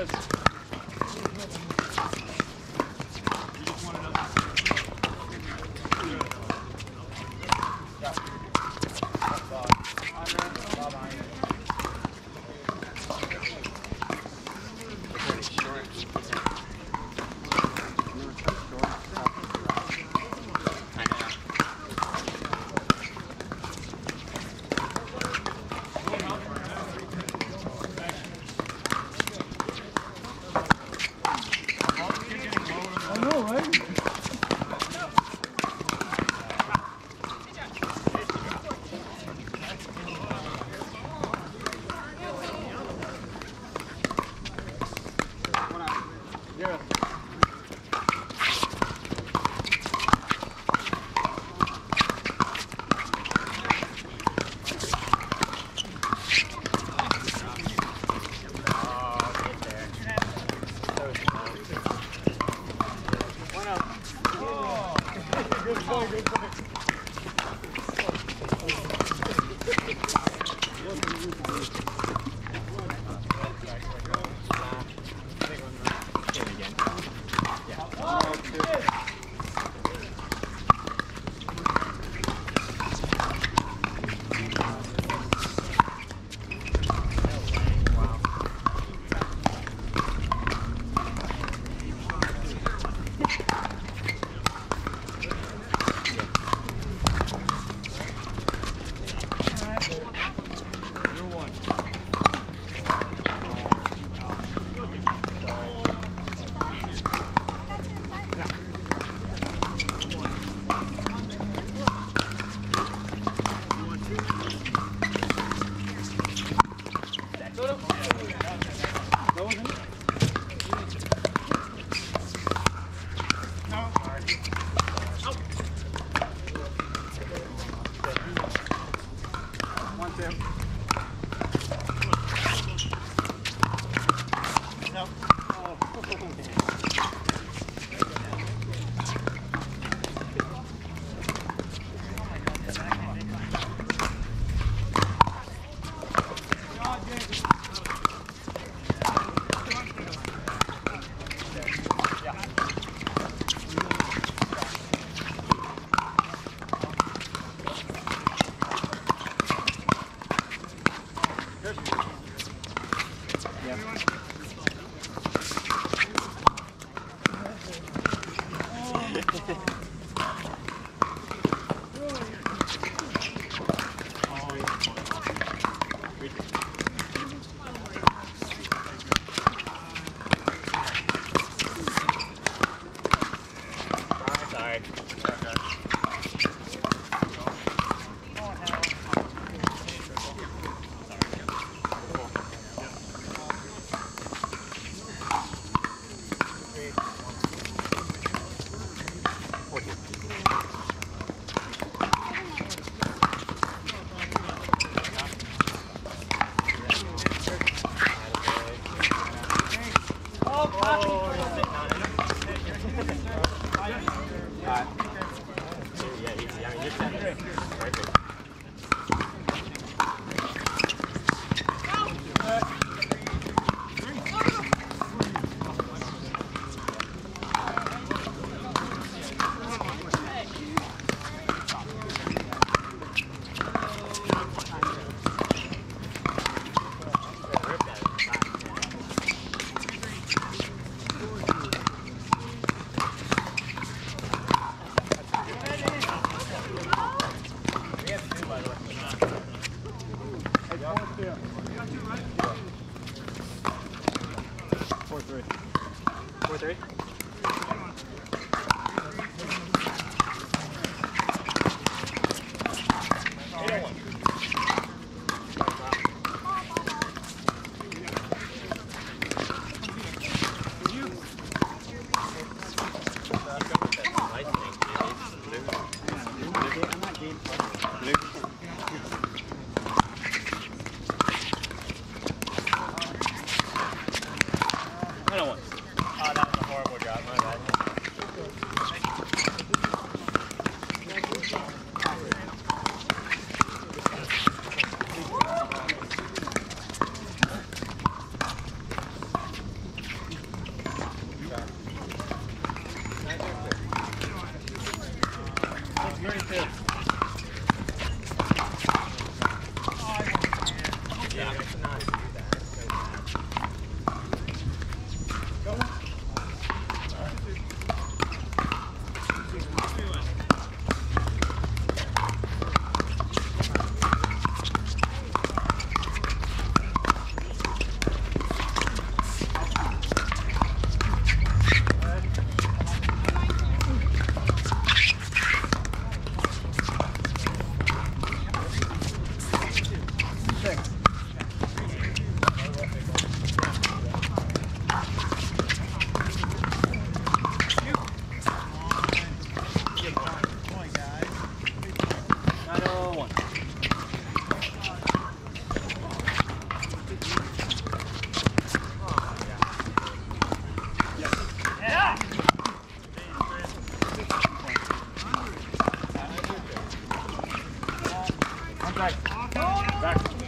I Thank you. three. Back. Back.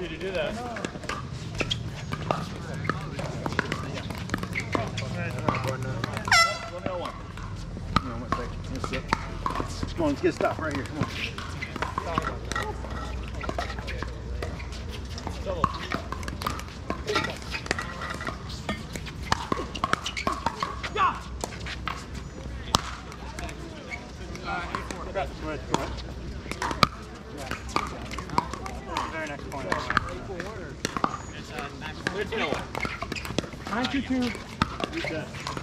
for you to do that. Come on, let's get a stop right here. Come on. Next point. One. Nine two two.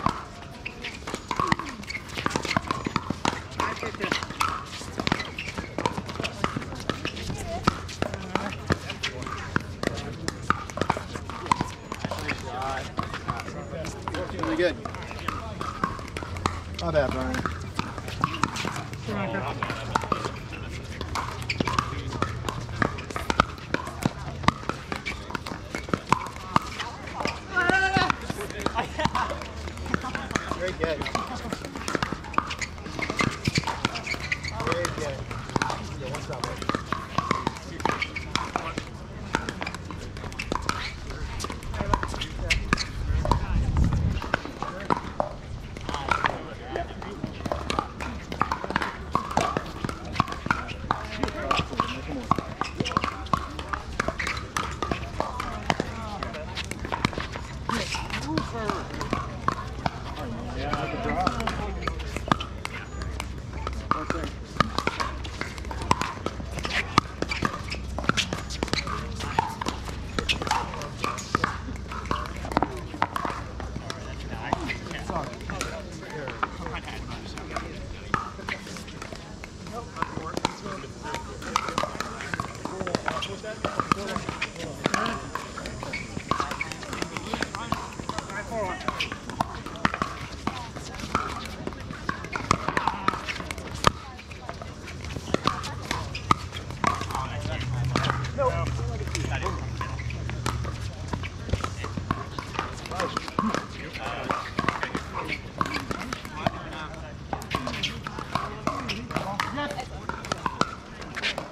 Yeah,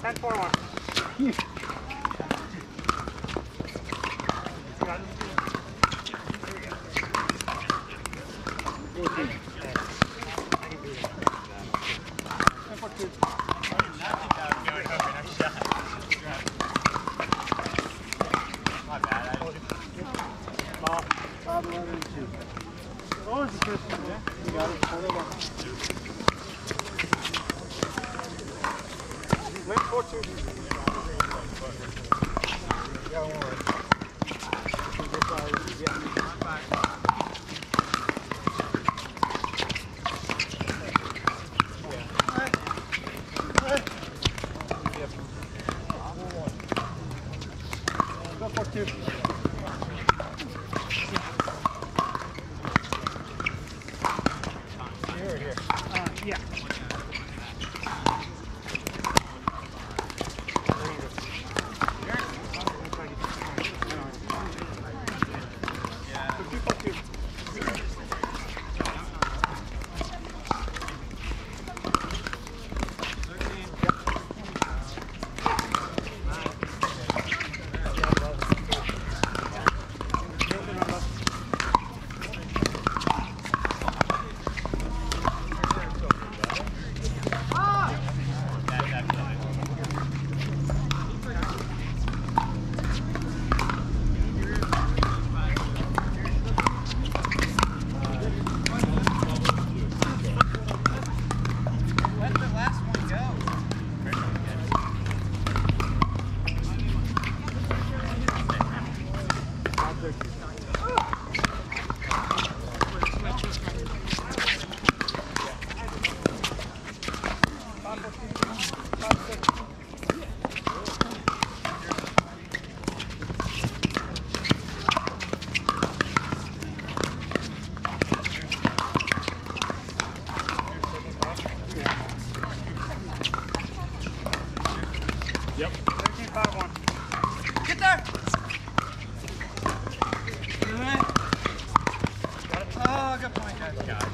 Five, Two. You got one.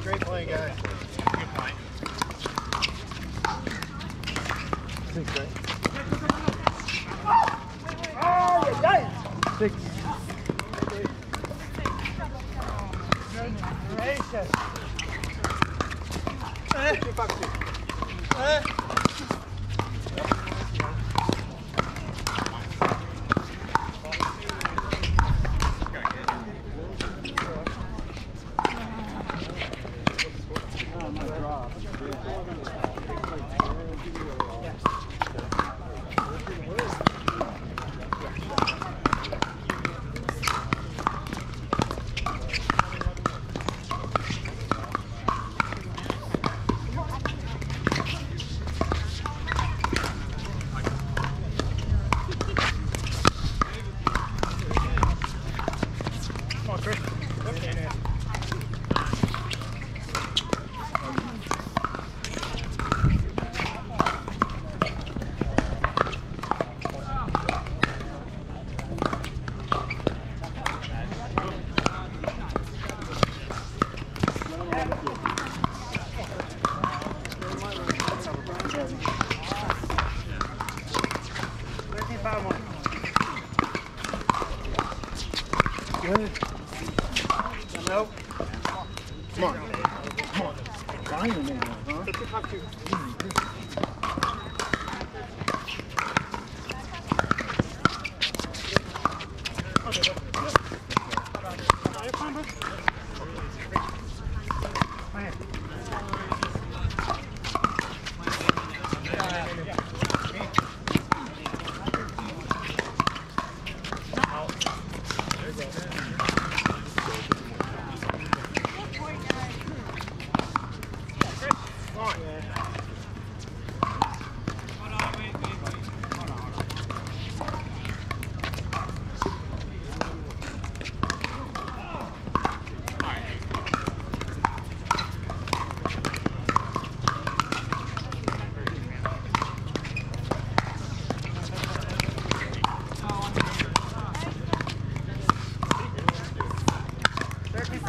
Great play, guys. Good point. Six, Gracious. Oh, Nope. Come on. Come on. Fine, man. Huh?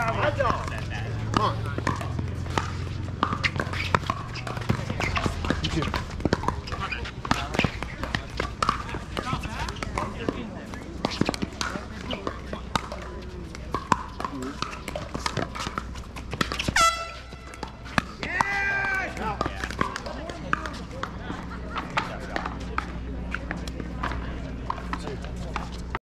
Come on.